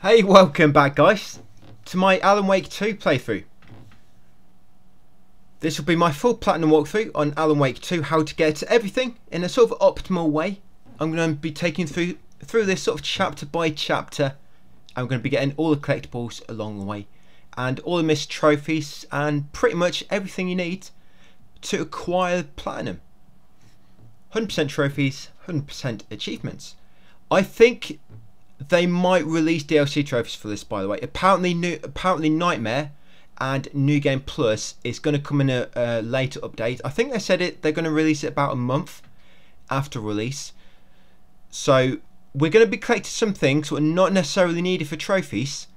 Hey, welcome back guys to my Alan Wake 2 playthrough. This will be my full platinum walkthrough on Alan Wake 2, how to get everything in a sort of optimal way. I'm going to be taking through through this sort of chapter by chapter. I'm going to be getting all the collectibles along the way and all the missed trophies and pretty much everything you need to acquire platinum. 100% trophies, 100% achievements. I think they might release DLC trophies for this, by the way. Apparently, new apparently Nightmare and New Game Plus is going to come in a, a later update. I think they said it. They're going to release it about a month after release. So we're going to be collecting some things that are not necessarily needed for trophies,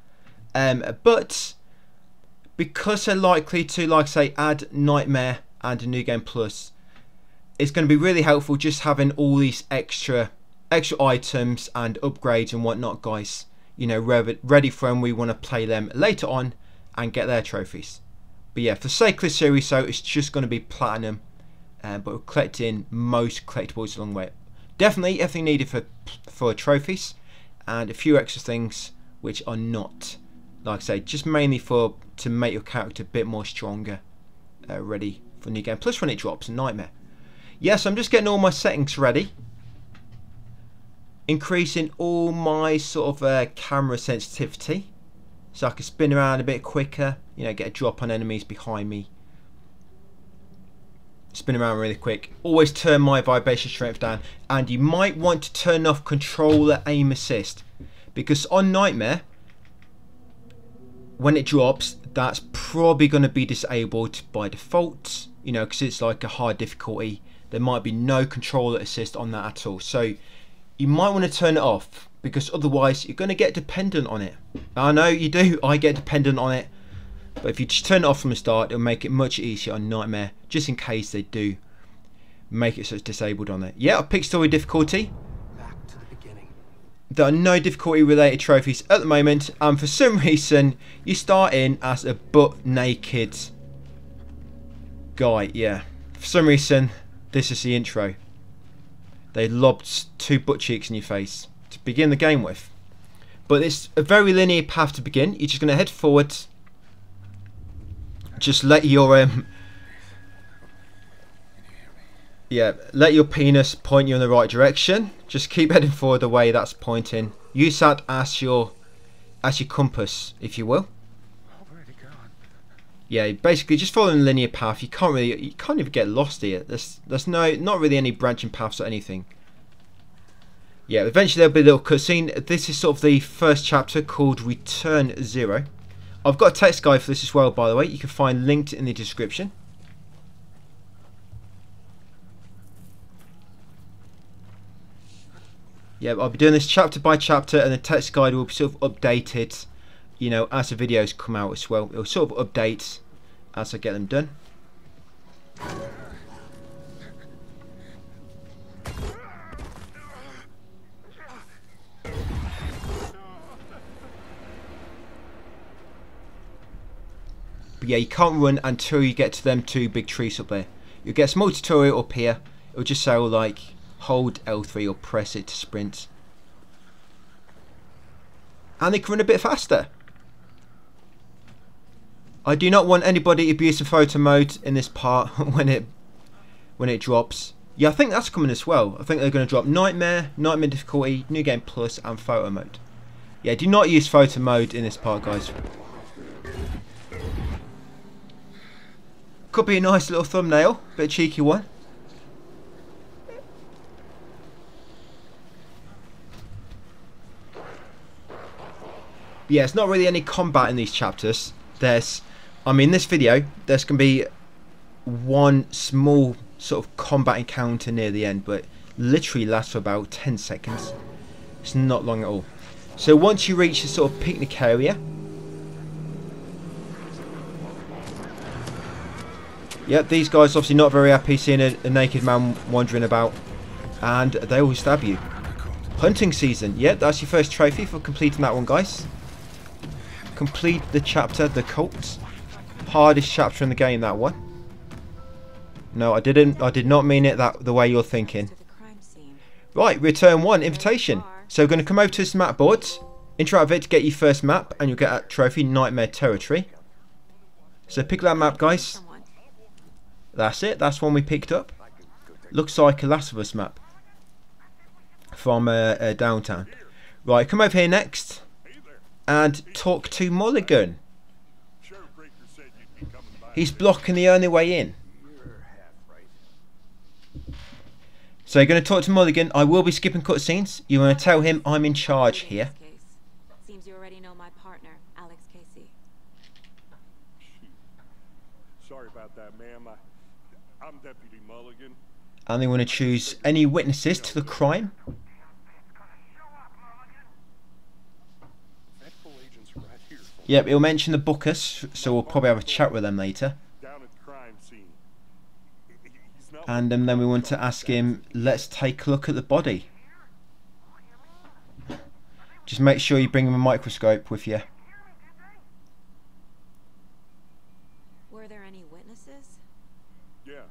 um, but because they're likely to, like say, add Nightmare and New Game Plus, it's going to be really helpful just having all these extra extra items and upgrades and whatnot guys. You know ready for when we want to play them later on and get their trophies. But yeah for sake series so it's just going to be platinum uh, but we're collecting most collectibles along the way. Definitely everything needed for for trophies and a few extra things which are not. Like I say just mainly for to make your character a bit more stronger uh, ready for new game. Plus when it drops a nightmare. Yes I'm just getting all my settings ready increasing all my sort of uh, camera sensitivity. So I can spin around a bit quicker you know get a drop on enemies behind me. Spin around really quick. Always turn my vibration strength down. And you might want to turn off controller aim assist. Because on Nightmare when it drops that's probably going to be disabled by default you know because it's like a hard difficulty. There might be no controller assist on that at all. So you might want to turn it off because otherwise you're going to get dependent on it. I know you do, I get dependent on it. But if you just turn it off from the start, it'll make it much easier on Nightmare, just in case they do make it so it's disabled on it. Yeah, I picked story difficulty. Back to the beginning. There are no difficulty related trophies at the moment, and for some reason, you start in as a butt naked guy. Yeah, for some reason, this is the intro. They lobbed two butt cheeks in your face to begin the game with. But it's a very linear path to begin. You're just going to head forward. Just let your um, yeah, let your penis point you in the right direction. Just keep heading forward the way that's pointing. Use that as your as your compass, if you will yeah, basically just following a linear path. You can't really, you can't even get lost here. There's, there's no, not really any branching paths or anything. Yeah, eventually there'll be a little cutscene. This is sort of the first chapter called Return Zero. I've got a text guide for this as well, by the way. You can find linked in the description. Yeah, I'll be doing this chapter by chapter, and the text guide will be sort of updated you know, as the videos come out as well. It'll sort of update as I get them done. But yeah, you can't run until you get to them two big trees up there. You'll get a small tutorial up here. It'll just say like, hold L3 or press it to sprint. And they can run a bit faster. I do not want anybody abusing photo mode in this part when it when it drops. Yeah, I think that's coming as well. I think they're going to drop Nightmare, Nightmare difficulty, New Game Plus, and photo mode. Yeah, do not use photo mode in this part, guys. Could be a nice little thumbnail, bit cheeky one. yeah, it's not really any combat in these chapters. There's I mean, this video, there's going to be one small sort of combat encounter near the end, but literally lasts for about 10 seconds. It's not long at all. So once you reach the sort of picnic area, Yep, these guys obviously not very happy seeing a, a, naked man wandering about. And they will stab you. Hunting season. Yep, that's your first trophy for completing that one, guys. Complete the chapter, The Cult hardest chapter in the game, that one. No, I didn't. I did not mean it that the way you're thinking. Right, return one, invitation. So we're going to come over to this map board. interact with it to get your first map, and you'll get that trophy, Nightmare Territory. So pick that map, guys. That's it. That's one we picked up. Looks like a Last of Us map from uh, uh, downtown. Right, come over here next and talk to Mulligan. Sheriff Breaker said you'd be coming by. He's blocking the only way in. So you're going to talk to Mulligan. I will be skipping cutscenes. You want to tell him I'm in charge here. Seems you already know my partner, Alex Casey. Sorry about that, ma'am. I, I'm Deputy Mulligan. And they want to choose any witnesses to the crime. Federal agents are right here. Yep, he'll mention the Bookers, so we'll probably have a chat with them later. Down at the crime scene. He- He's not And um, then we want to ask him, let's take a look at the body. Just make sure you bring him a microscope with you. Were there any witnesses? Yeah.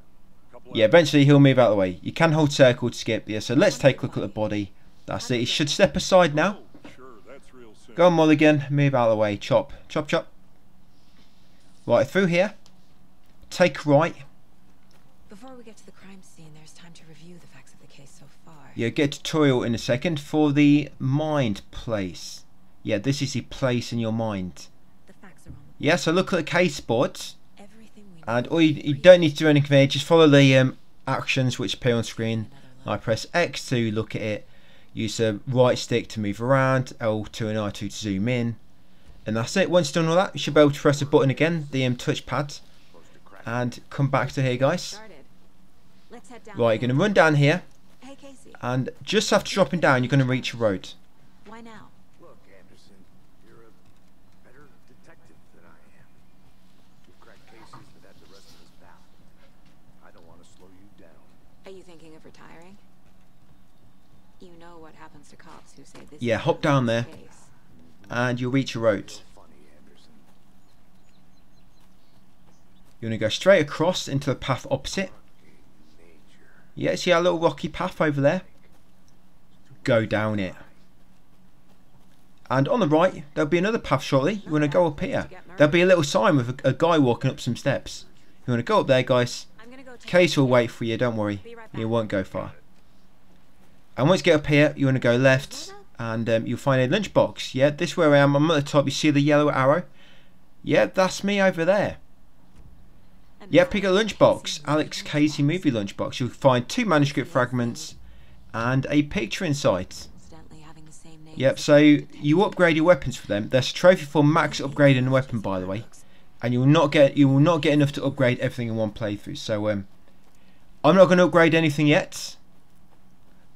Yeah, eventually he'll move out of the way. You can hold circle to skip. Yeah, so let's take a look at the body. That's it. He should step aside now. Oh, sure. That's real simple. Go on, Mulligan. Move out of the way. Chop. Chop, chop. Right, through here. Take right. Before we get to the crime scene, there's time to review the facts of the case so far. You get a tutorial in a second for the mind place. Yeah, this is the place in your mind. The facts are on Yeah, so look at the case board. And all you, you don't need to do anything here. Just follow the um, actions which appear on screen. I press X to look at it. Use the right stick to move around. L2 and R2 to zoom in. And that's it. Once you've done all that, you should be able to press the button again, the um, touchpad. And come back to here, guys. started. Let's head down. Right, you're going to run down here. And just after dropping down, you're going to reach a road. why now? Look, Anderson, you're a better detective than I am. You've cracked cases that have the rest of us bound. I don't want to slow you down. Are you thinking of retiring? You know what happens to cops who say this Yeah, hop down there. case. And you'll reach a road. You want to go straight across into the path opposite. Yeah, see our little rocky path over there? Go down it. And on the right, there'll be another path shortly. You want to go up here. There'll be a little sign with a, a guy walking up some steps. You want to go up there, guys. I'm gonna go take Case will wait for you, don't worry. You won't go far. And once you get up here, you want to go left and um, you'll find a lunchbox. Yeah, this is where I am. I'm at the top. You see the yellow arrow? Yeah, that's me over there. Yeah, pick a lunchbox. Alex Casey movie lunchbox. You'll find two manuscript fragments and a picture inside. Incidentally having the same name Yep, so you upgrade your weapons for them. There's a trophy for max upgrading a weapon, by the way, and you will not get you will not get enough to upgrade everything in one playthrough. So um, I'm not going to upgrade anything yet.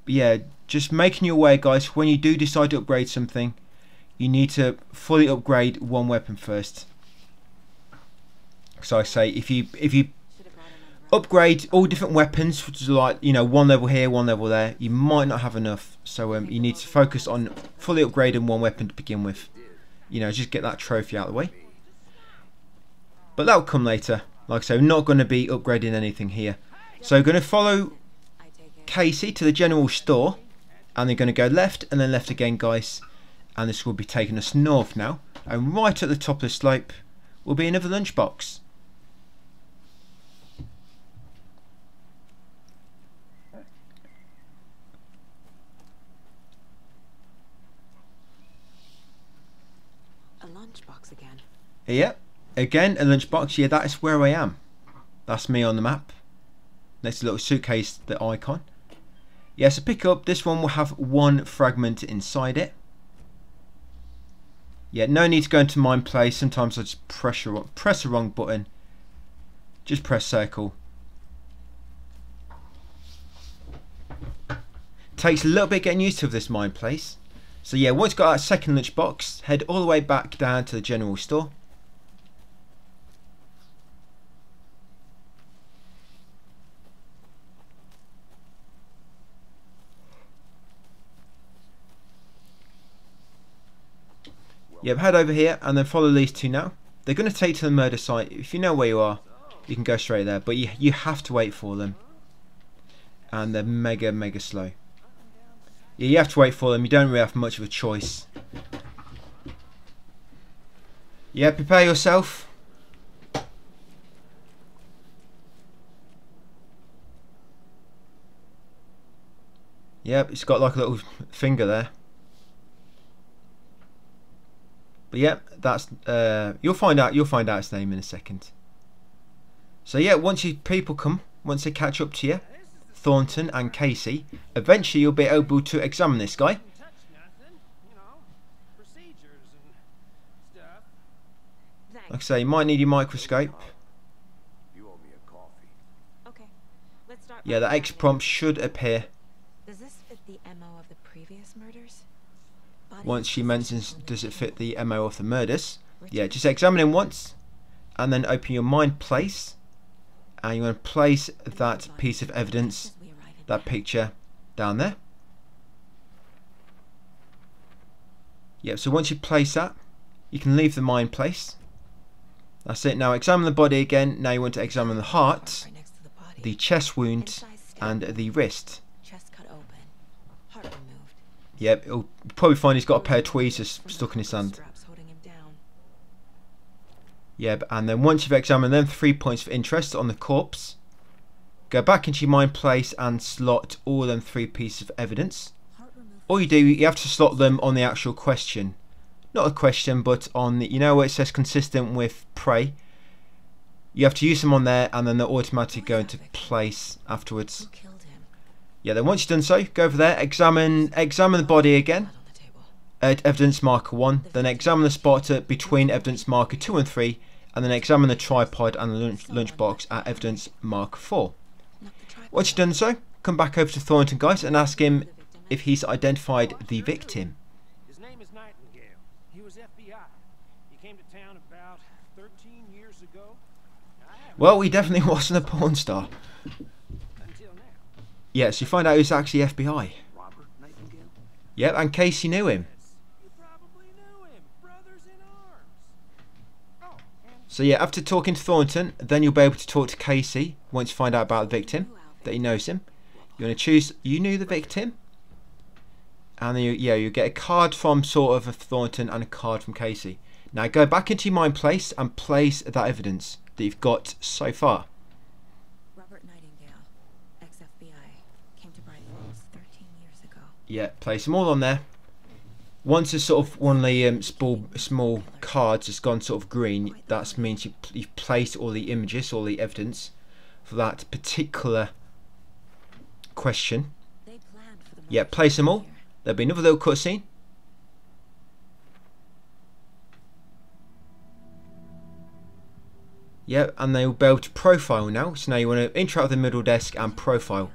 Yeah, just making you aware, guys. When you do decide to upgrade something, you need to fully upgrade one weapon first. So I say, if you if you upgrade all different weapons, which is like you know one level here, one level there. You might not have enough, so um, you need to focus on fully upgrading one weapon to begin with. You know, just get that trophy out of the way. But that'll come later. Like I say, we're not going to be upgrading anything here. So going to follow. Casey to the general store, and they're going to go left and then left again, guys. And this will be taking us north now. And right at the top of the slope will be another lunchbox. A lunchbox again. Yep. Again, a lunchbox. Yeah, that is where I am. That's me on the map. Next little suitcase, the icon. Yeah, so pick up. This one will have one fragment inside it. Yeah, no need to go into mind place. Sometimes I just press, the- press the wrong button. Just press circle. Takes a little bit getting used to this mind place. So yeah, once you got that second lunch box, head all the way back down to the general store. Yep, head over here and then follow these two now. They're going to take to the murder site. If you know where you are, you can go straight there. But you, you have to wait for them. And they're mega, mega slow. Yeah, you have to wait for them. You don't really have much of a choice. Yeah, prepare yourself. Yep, it's got like a little finger there. But yeah, that's uh, you'll find out. You'll find out its name in a second. So yeah, once you people come, once they catch up to you, Thornton and Casey, eventually you'll be able to examine this guy. touch nothing, you know, procedures and stuff. Thanks. Like I say, you might need your microscope. You owe me a coffee. Okay. Let's start. Yeah, the X prompt should appear Does this fit the MO of the previous murders? Once she mentions does it fit the MO of the murders. Yeah, just examine him once and then open your mind place and you want to place that piece of evidence, as we arrive in that picture down there. Yep, so once you place that, you can leave the mind place. That's it. Now examine the body again. Now you want to examine the heart, Right next to the chest wound, and the wrist. chest cut open, heart removed. Yep, you'll probably find he's got a pair of tweezers stuck in his hand. Yep, and then once you've examined them three points of interest on the corpse, go back into your mind place and slot all them three pieces of evidence. All you do, you have to slot them on the actual question. Not a question, but on the, you know where it says consistent with prey? You have to use them on there and then they're automatically go into place afterwards. Who killed him? Yeah, then once you've done so, go over there, examine examine the body again. Blood on the table. at evidence marker 1, then examine the spot between evidence marker 2 and 3, and then examine the tripod and the lunch, lunchbox at evidence marker 4. Knock the tripod Once you've done so, come back over to Thornton, guys, and ask him if he's identified the victim. His name is Nightingale. He was FBI. He came to town about 13 years ago. Well, he definitely wasn't a porn star. Now. Yes, you find out he's actually FBI. Robert Nightingale? Yep, and Casey knew him. You probably knew him. Brothers in arms. Oh, So yeah, after talking to Thornton, then you'll be able to talk to Casey once you find out about the victim, that he knows him. You're going to choose, you knew the victim? And then you, yeah, you get a card from sort of a Thornton and a card from Casey. Now go back into your mind place and place that evidence that you've got so far. Robert Nightingale, ex-FBI, came to Bright Falls 13 years ago. Yeah, place them all on there. Once a sort of one of the um, small small cards has gone sort of green, that means you you've placed all the images, all the evidence for that particular question. Yeah, place them all. There'll be another little cutscene. Yep, and they'll be able to profile now. So now you want to interact with the middle desk and profile.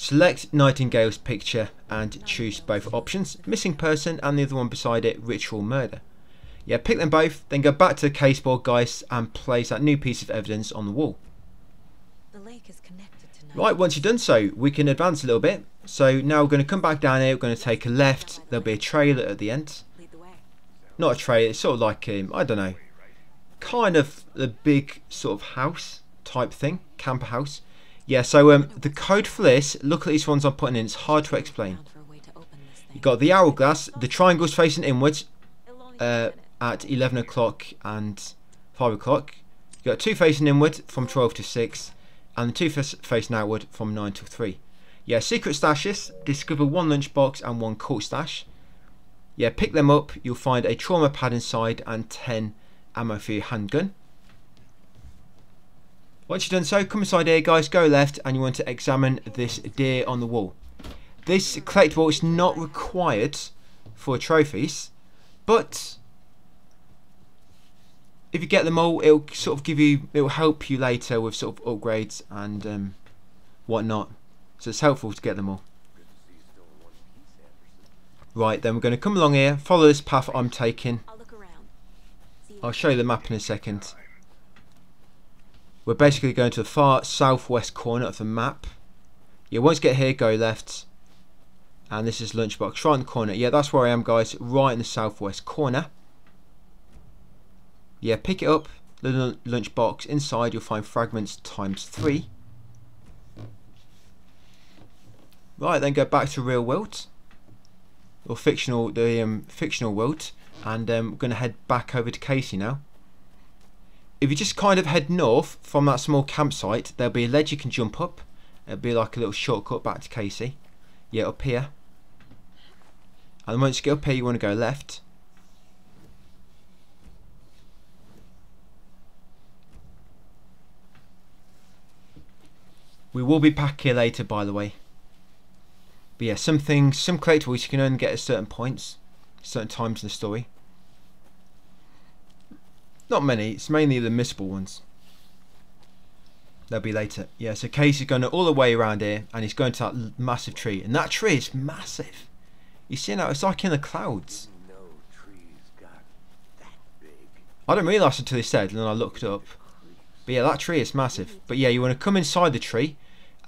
Has been MIA. Select Nightingale's picture and choose both options, missing person and the other one beside it, ritual murder. Yeah, pick them both, then go back to the caseboard guys and place that new piece of evidence on the wall. The lake is connected to Right, once you've done so, we can advance a little bit. So now we're going to come back down here, we're going to take a left, there'll be a trailer at the end. Lead the way. Not a trailer, it's sort of like, um, I don't know, kind of a big sort of house type thing, camper house. Yeah, so um, the code for this, look at these ones I'm putting in, it's hard to explain. Found for a way to open this thing. You got the hourglass, the triangle's facing inwards uh, at 11 o'clock and 5 o'clock. You got two facing inward from 12 to 6, and the two facing outward from 9 to 3. Yeah, secret stashes. Discover one lunchbox and one cult stash. Yeah, pick them up. You'll find a trauma pad inside and 10 ammo for your handgun. Once you've done so, come inside here, guys. Go left, and you want to examine this deer on the wall. This collectible is not required for trophies, but if you get them all, it'll sort of give you, it'll help you later with sort of upgrades and um, whatnot. So it's helpful to get them all. Good to see you still in one piece, Anderson. Right, then we're going to come along here, follow this path I'm taking. I'll look around. See if I'll show you the map in a second. We're basically going to the far southwest corner of the map. Yeah, once you get here, go left. And this is lunchbox right in the corner. Yeah, that's where I am, guys. Right in the southwest corner. Yeah, pick it up. The lunchbox. Inside, you'll find fragments times three. Right, then go back to real world. Or fictional, the um, fictional world. and um, we're going to head back over to Casey now. If you just kind of head north from that small campsite, there'll be a ledge you can jump up. It'll be like a little shortcut back to Casey. Yeah, up here. And once you get up here, you want to go left. We will be back here later, by the way. But yeah, some things, some collectibles you can only get at certain points, certain times in the story. Not many, it's mainly the missable ones. They'll be later. Yeah, so Casey's going all the way around here and he's going to that massive tree. And that tree is massive. You see now, it's like in the clouds. No trees got that big. I didn't realise until he said, and then I looked up. But yeah, that tree is massive. But yeah, you want to come inside the tree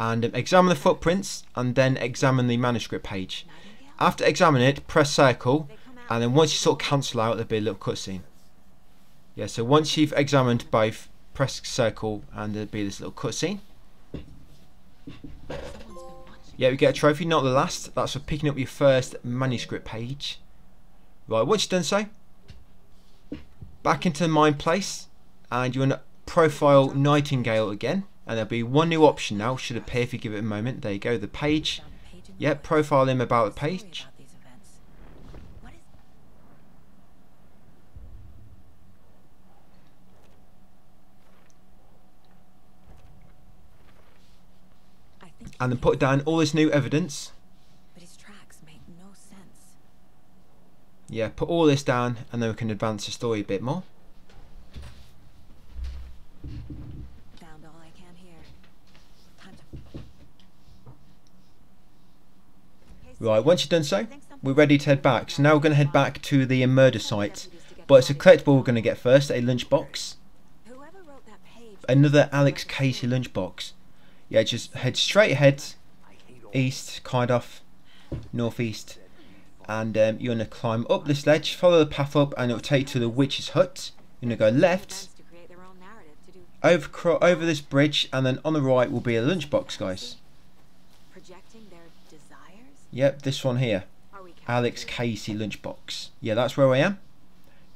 and um, examine the footprints and then examine the manuscript page. After examining it, press circle and then once you sort of cancel out, there'll be a little cutscene. Yeah, so once you've examined both, press circle and there'll be this little cutscene. Yeah, we get a trophy, not the last. That's for picking up your first manuscript page. Right, once you've done so, back into the mine place, and you want to profile Nightingale again. And there'll be one new option now, should appear if you give it a moment. There you go, the page. Yep, profile him about the page. about these events. What is I think he And then put down all this new evidence. but his tracks make no sense. Yeah, put all this down, and then we can advance the story a bit more. Found all I can here. To. Right, once you've done so, I think something- we're ready to head back. So now we're going to head back to the murder site. But it's a collectible we're going to get first, a lunchbox. Whoever wrote that page Another Alex Casey lunchbox. Yeah, just head straight ahead, I hate all east, kind of, northeast. And um, you're going to climb up this ledge, follow the path up, and it'll take you to the witch's hut. You're going to go left, events to create their own narrative to do over, over this bridge, and then on the right will be a lunchbox, guys. projecting their desires. Yep, this one here. Alex Casey lunchbox. Yeah, that's where I am.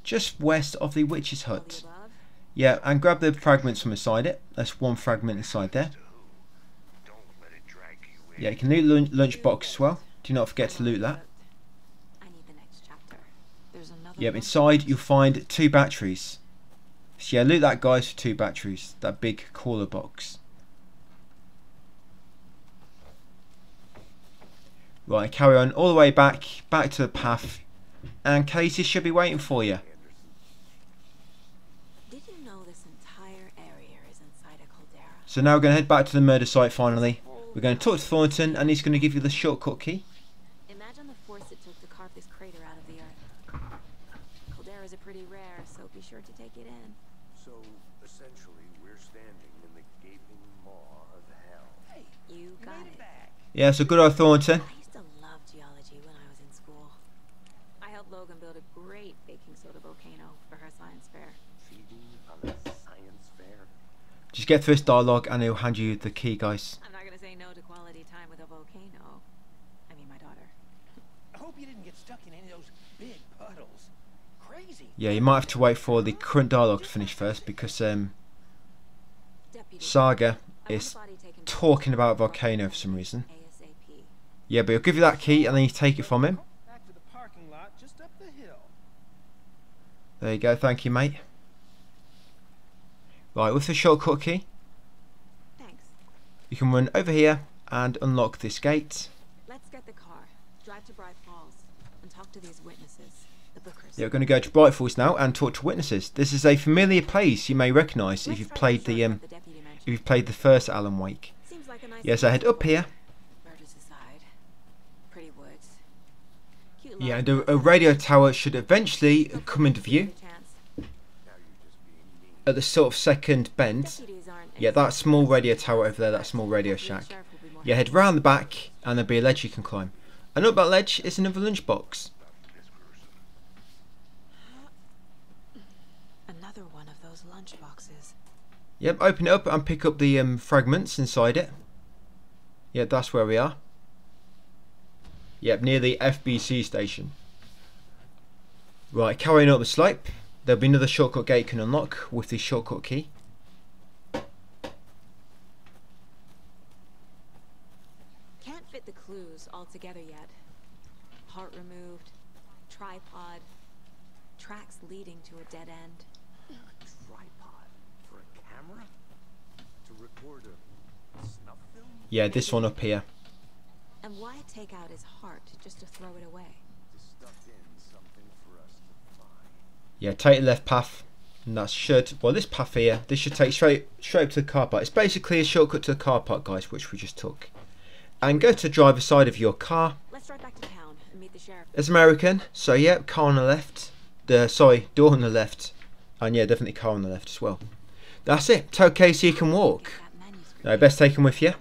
Just west of the witch's hut. Yeah, and grab the fragments from inside it. That's one fragment inside there. Don't let it drag you in. Yeah, you can loot lun- lunchbox as well. Do not forget to loot that. I need the next chapter. There's another. Yep, inside you'll find two batteries. So yeah, loot that guys for two batteries. That big cooler box. Right, carry on all the way back, back to the path, and Casey should be waiting for you. Did you know this entire area is inside a caldera? So now we're going to head back to the murder site finally. We're going to talk to Thornton, and he's going to give you the shortcut key. Imagine the force it took to carve this crater out of the earth. Calderas are pretty rare, so be sure to take it in. So, essentially, we're standing in the gaping maw of hell. Hey, You you got made it. it back. Yeah, so good old Thornton. I used to love geology when I was in school. I helped Logan build a great baking soda volcano for her science fair. Feeding on a science fair. Just get through this dialogue, and he'll hand you the key, guys. I'm not gonna say no to quality time with a volcano. I mean, my daughter. I hope you didn't get stuck in any of those big puddles. Crazy. Yeah, you might have to wait for the current dialogue to finish first, because um, Deputy. Saga is the body taken to talking about a volcano for some reason. ASAP. Yeah, but he'll give you that key, and then you take it from him. Back to the parking lot just up the hill. There you go, thank you, mate. Right, with the shortcut key, Thanks. you can run over here and unlock this gate. Let's get the car, drive to Bright Falls, and talk to these witnesses, the Bookers. Yeah, we're going to go to Bright Falls now and talk to witnesses. This is a familiar place you may recognise if you've played the um, the if you've played the first Alan Wake. Like nice Yes, I head up here. Murders aside. Pretty woods. Cute Yeah, and a, a radio tower should eventually come into view a chance. Now you're just being mean. At the sort of second bend. Yeah, that small radio tower over there, that small radio shack. sheriff will be more Yeah, head round the back and there'll be a ledge you can climb. And up that ledge is another lunchbox. Another one of those lunch boxes. Yep, open it up and pick up the um, fragments inside it. Yep, that's where we are. Yep, near the FBC station. Right, carrying up the slope. There'll be another shortcut gate you can unlock with the shortcut key. Can't fit the clues all together yet. Heart removed, tripod, tracks leading to a dead end. A tripod for a camera? To record a snuff film? Yeah, this one up here. And why take out his heart just to throw it away? To stuff in something for us to find. Yeah, take the left path. And that should, well this path here, this should take straight straight up to the car park. It's basically a shortcut to the car park, guys, which we just took. And go to the driver's side of your car. Let's drive back to town and meet the sheriff. It's American, so yeah, car on the left. The sorry, door on the left. And yeah, definitely car on the left as well. That's it. Tell Casey you can walk. Get that manuscript No, best take him with you.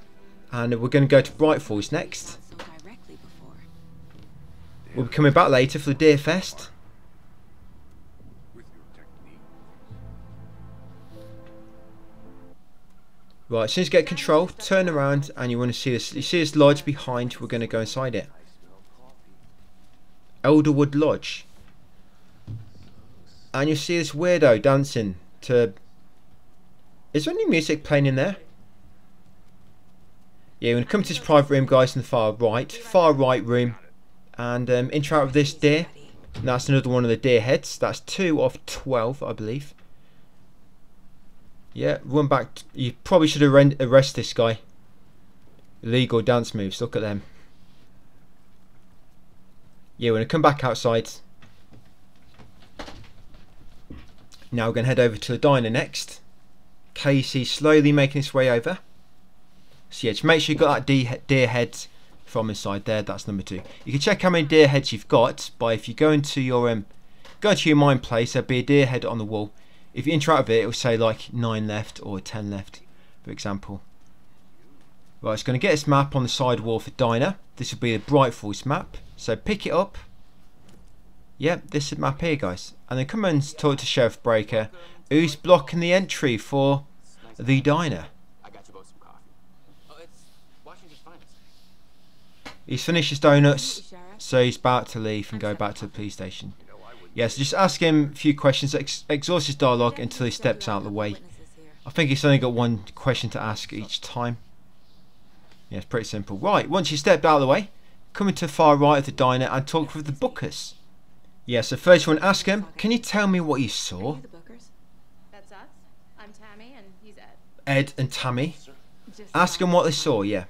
And we're going to go to Bright Falls next. so. We'll be coming back later for the Deer Fest. Right, as soon as you get control, turn around and you want to see this. You see this lodge behind, we're going to go inside it. Elderwood Lodge. And you see this weirdo dancing to... Is there any music playing in there? Yeah, we're comes to come to this private room, guys, in the far right, far right room, and um, interact with this deer. And that's another one of the deer heads. That's two of 12, I believe. Yeah, run back. you probably should arre- arrest this guy. Illegal dance moves. Look at them. Yeah, we're going to come back outside. Now we're going to head over to the diner next. Casey slowly making his way over. So yeah, just make sure you got that deer, head from inside there. That's number two. You can check how many deer heads you've got by if you go into your um, go into your mind place. There'll be a deer head on the wall. If you interact with it, it will say like nine left or ten left, for example. Right, it's going to get this map on the side wall for diner. This will be the Bright Falls map. So pick it up. Yep, this is the map here, guys. And then come and talk to Sheriff Breaker, who's blocking the entry for the diner. I got you both some coffee. Oh, it's Washington's finest. He's finished his donuts, Meet you, Sheriff. so he's about to leave and go back to the police station. Yeah, so just ask him a few questions, ex- exhaust his dialogue until he steps out of the way. I think he's only got one question to ask each time. Yeah, it's pretty simple. Right, once you stepped out of the way, come into the far right of the diner and talk with the bookers. Yeah, so first you want to ask him, can you tell me what you saw? the bookers? That's us. I'm Tammy, and he's Ed. Ed and Tammy. Ask him what they saw, yeah.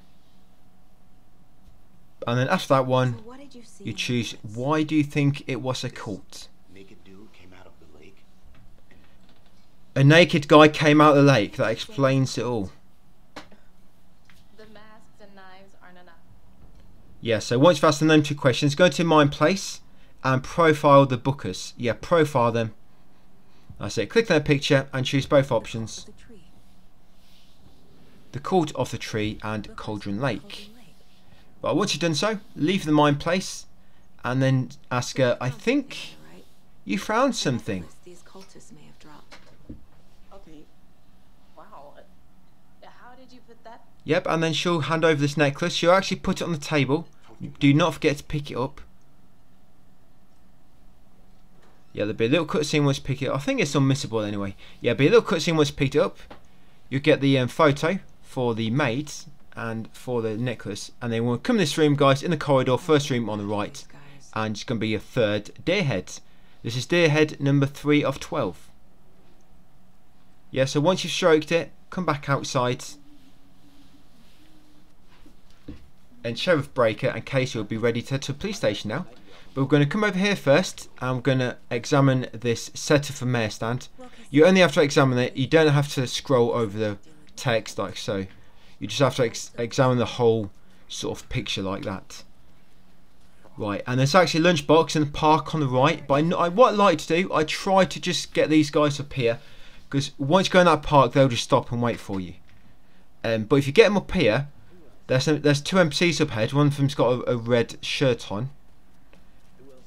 And then after that one, you see? you in the choose, why do you think it was a cult? Naked dude came out of the lake. A naked guy came out of the lake. That explains it all. The masks and knives aren't enough. Yeah, so once you've asked them them two questions, go to Mind Place and profile the bookers. Yeah, profile them. That's it. Click on their picture and choose both options. the tree. The Cult of the Tree and Cauldron Lake. Cauldron Lake. But once you've done so, leave the Mind Place and then ask her, I think something there, right? you found The something. necklace These cultists may have dropped. Okay. Wow. uh, How did you put that? Yep, and then she'll hand over this necklace. She'll actually put it on the table. Do not forget to pick it up. Yeah, there'll be a little cutscene once you pick it up. I think it's unmissable anyway. Yeah, be a little cutscene once you pick it up. You'll get the um, photo for the maids and for the necklace. And then we'll come in this room, guys, in the corridor, first room on the right. And it's going to be your third deer head. This is deer head number 3 of 12. Yeah, so once you've stroked it, come back outside. And Sheriff Breaker and Casey will be ready to head to the police station now. But we're going to come over here first and we're going to examine this setter for mayor stand. You only have to examine it, you don't have to scroll over the text like so. You just have to ex- examine the whole sort of picture like that. Right, and there's actually lunchbox in the park on the right. But I, I, what I like to do, I try to just get these guys up here. Because once you go in that park, they'll just stop and wait for you. Um, but if you get them up here, there's, there's two MCs up ahead. One of them's got a, a red shirt on.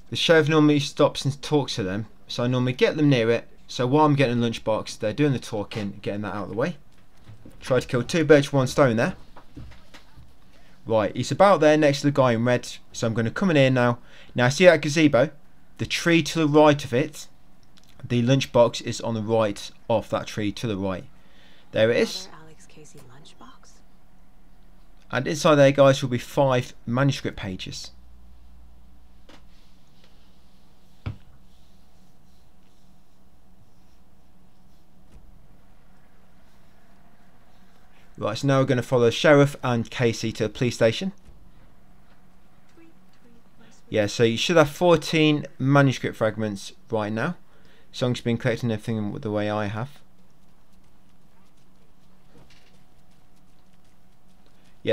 The sheriff normally stops and talks to them. So I normally get them near it. So while I'm getting a lunchbox, they're doing the talking, getting that out of the way. Try to kill two birds with one stone there. Right, he's about there next to the guy in red. So I'm going to come in here now. Now see that gazebo? the tree to the right of it, the lunchbox is on the right of that tree to the right. There it is. Another Alex Casey lunchbox? And inside there, guys, will be five manuscript pages. Right, so now we're going to follow Sheriff and Casey to the police station. Yeah, so you should have 14 manuscript fragments right now. Song's been collecting everything the way I have. Yeah, so I normally talk to them two punks in red. That Waitress from the diner. Rose? Yeah, she's a bit of a space case. Always has been. Why? What'd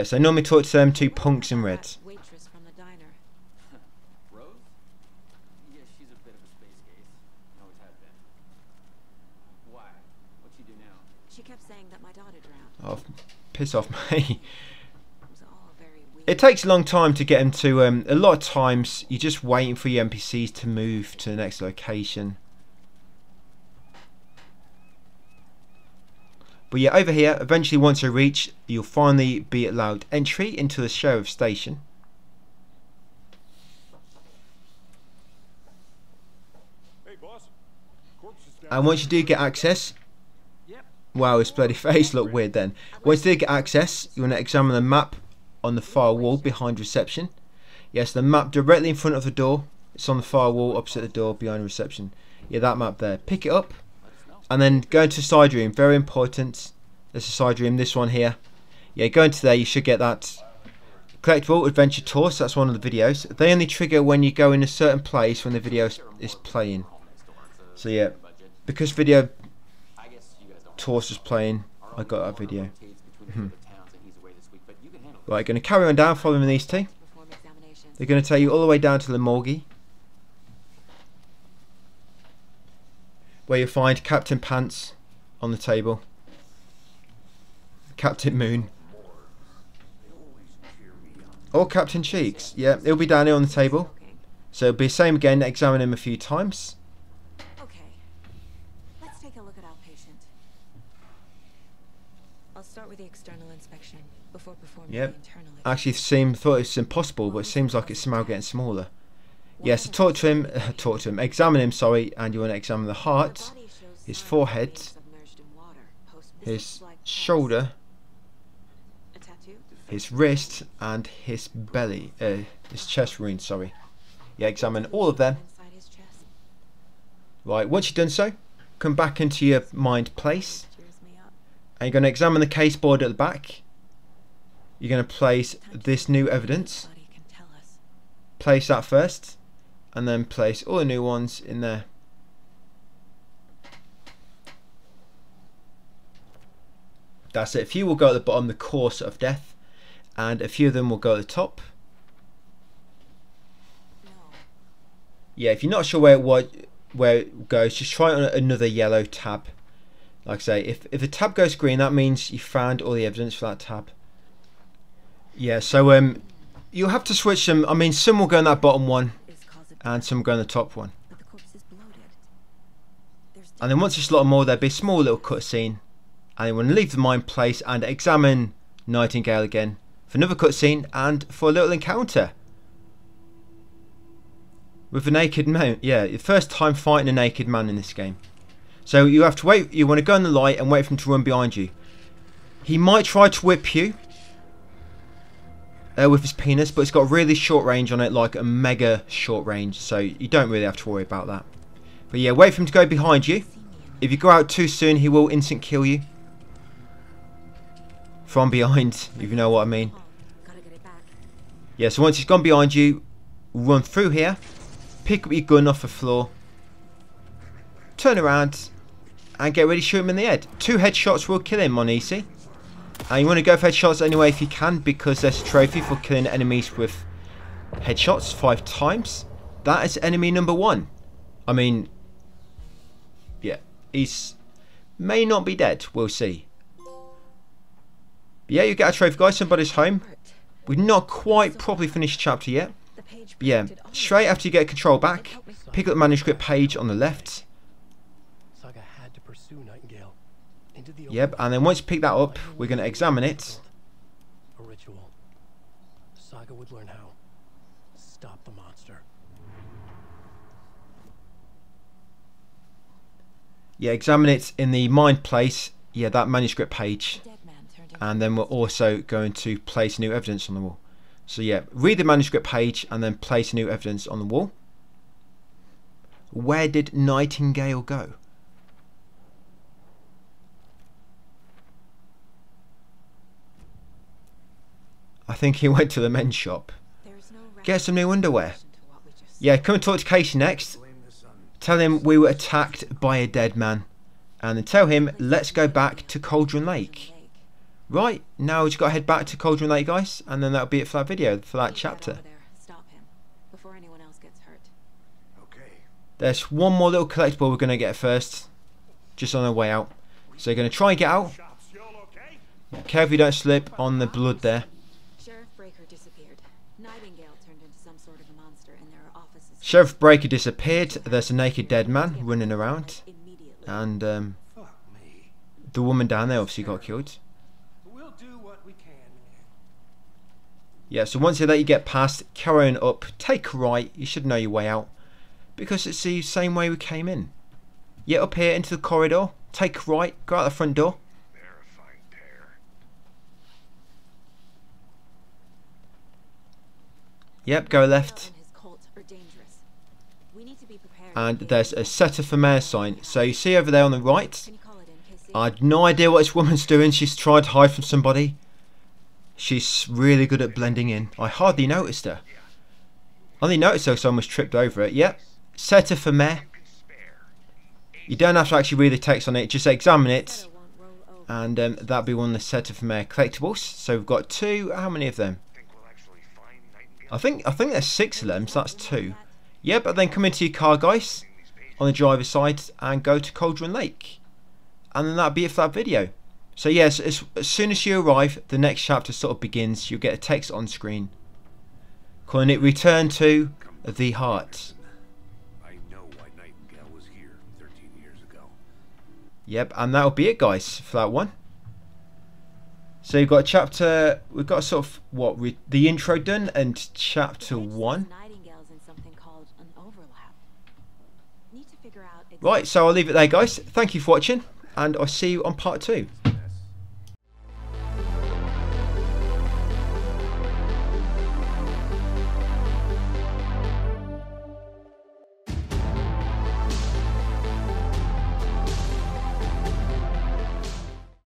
she do now? She kept saying that my daughter drowned. Oh, piss off me. It was all very weird. It takes a long time to get them to. Um, a lot of times, you're just waiting for your NPCs to move to the next location. But yeah, over here, eventually once you reach, you'll finally be allowed entry into the sheriff's station. Hey, boss. Corpse is down. And once you do get access, wow, his bloody face looked weird then. Once you do get access, you want to examine the map on the far wall behind reception. Yes, the map directly in front of the door. It's on the far wall opposite the door behind reception. Yeah, that map there. Pick it up and then go into side room. Very important. There's a side room. This one here. Yeah, go into there. You should get that collectible adventure tour. So that's one of the videos. They only trigger when you go in a certain place when the video is- is playing. So yeah, because video tours was playing, I got that video. It. Right, to carry on down following these two. They're going to take you all the way down to the where you'll find Captain Pants on the table, Captain Moon, or Captain Cheeks. Yeah, it'll be down here on the table. So it'll be the same again. Examine him a few times. Okay. Let's take a look at our patient. I'll start with the external inspection before performing Yep. the internal. Actually, seemed thought it's impossible, but it seems like it's somehow getting smaller. Yes, so talk to him. talk to him. Examine him. Sorry, and you want to examine the heart, his forehead, his shoulder, his wrist, and his belly. Uh, his chest wound. Sorry. Yeah, examine all of them. Right. Once you've done so, come back into your mind place, and you're going to examine the case board at the back. You're going to place this new evidence. Place that first and then place all the new ones in there. That's it. A few will go at the bottom the course of death and a few of them will go at the top. Yeah if you're not sure where it where it goes just try on another yellow tab. Like I say if, if the tab goes green that means you found all the evidence for that tab. Yeah so um you'll have to switch them. I mean some will go in that bottom one and death, some go in the top one but the corpse is bloated. There's And then once you slot them all, there'll be a small little cutscene. And you want to leave the mind place and examine Nightingale again for another cutscene and for a little encounter. With a naked man. Yeah, the first time fighting a naked man in this game. So you have to wait, you want to go in the light and wait for him to run behind you. He might try to whip you uh, with his penis, but it's got really short range on it, like a mega short range, so you don't really have to worry about that. But yeah, wait for him to go behind you. If you go out too soon, he will instant kill you. From behind, if you know what I mean. Yeah, so once he's gone behind you, run through here, pick up your gun off the floor, turn around, and get ready to shoot him in the head. Two headshots will kill him, Monisi. And you want to go for headshots anyway if you can, because there's a trophy for killing enemies with headshots five times. That is enemy number one. I mean, yeah, he's may not be dead. We'll see. But yeah, you get a trophy, guys. Somebody's home. We've not quite properly finished chapter yet. But yeah, straight after you get control back, pick up the manuscript page on the left. Saga had to pursue Nightingale Yep, and then once you pick that up, we're going to examine it. A ritual. Saga would learn how. Stop the monster. Yeah, examine it in the mind place. Yeah, that manuscript page. And then we're also going to place new evidence on the wall. So yeah, read the manuscript page and then place new evidence on the wall. Where did Nightingale go? I think he went to the men's shop. Get some new underwear. reason to what we just Yeah, come and talk to Casey next. Blame the sun. Tell him we were attacked by a dead man. And then tell him, let's go back to Cauldron saw in the Lake. lake. Right, now we just got to head back to Cauldron Lake, guys. And then that'll be it for that video, for that chapter. over there. Stop him before anyone else gets hurt. Okay. There's one more little collectible we're going to get first. Just on our way out. So you're going to try and get out. Shops, y'all? Careful you don't slip on the blood there. Sheriff Breaker disappeared. Nightingale turned into some sort of a monster, and there are offices. Sheriff Breaker disappeared. There's a naked dead man running around. And um, the woman down there obviously got killed. We'll do what we can. Yeah, so once you let you get past, carry on up, take a right, you should know your way out. Because it's the same way we came in. Yeah, up here into the corridor, take a right, go out the front door. Yep, go left. and his cult are dangerous. We need to be prepared. And there's a setter for mayor sign. So you see over there on the right? I had no idea what this woman's doing. She's tried to hide from somebody. She's really good at blending in. I hardly noticed her. Only noticed her because I almost tripped over it. Yep, setter for mayor. You don't have to actually read the text on it, just examine it. And um, that'll be one of the set of Mayor collectibles. So we've got two. How many of them? I think I think there's six of them. So that's two. Yeah, but then come into your car, guys, on the driver's side, and go to Cauldron Lake, and then that'll be it for that video. So yes, as, as soon as you arrive, the next chapter sort of begins. You'll get a text on screen, calling it "Return to the Heart." I know why Nightingale was here 13 years ago. Yep, and that'll be it, guys, for that one. So you've got chapter. We've got sort of what the intro done and chapter one. Nightingale's in something called an overlap. Need to figure out Right, so I'll leave it there, guys. Thank you for watching, and I'll see you on part two.